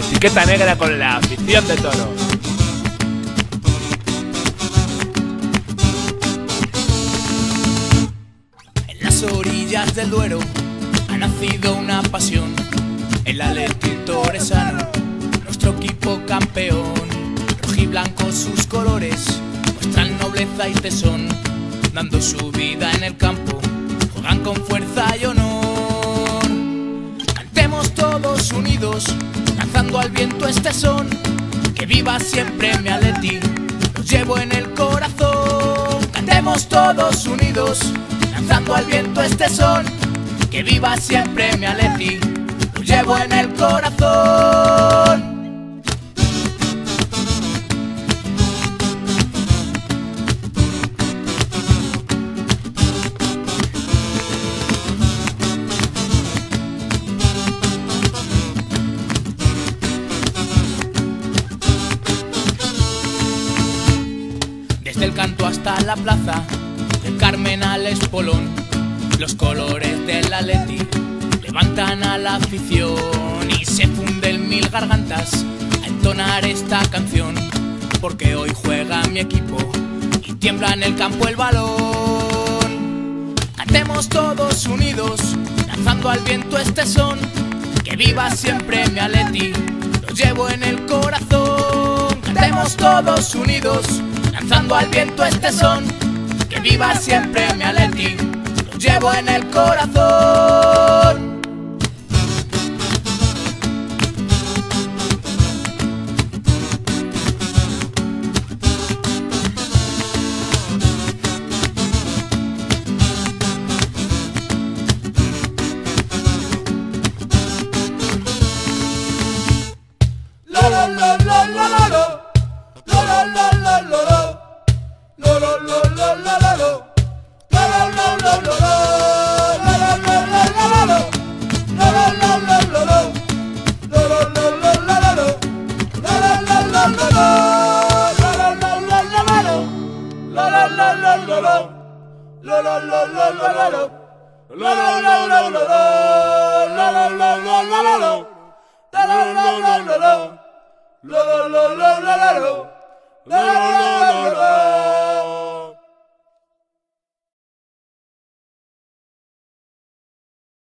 Etiqueta negra con la afición de toros. En las orillas del Duero ha nacido una pasión. El Atleti Torresano, nuestro equipo campeón. Rojiblanco sus colores muestran nobleza y tesón. Dando su vida en el campo, juegan con fuerza y honor. Cantemos todos unidos, lanzando al viento este son. Que viva siempre mi Atleti, lo llevo en el corazón. Cantemos todos unidos, lanzando al viento este son. Que viva siempre mi Atleti, lo llevo en el corazón. Hasta la plaza, del Carmen al Espolón, los colores del Atleti levantan a la afición y se funden mil gargantas a entonar esta canción, porque hoy juega mi equipo y tiembla en el campo el balón. Cantemos todos unidos, lanzando al viento este son, que viva siempre mi Atleti, lo llevo en el corazón. Cantemos todos unidos, lanzando al viento este son, que viva siempre mi Atleti, lo llevo en el corazón. La la la la